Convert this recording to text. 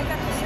I got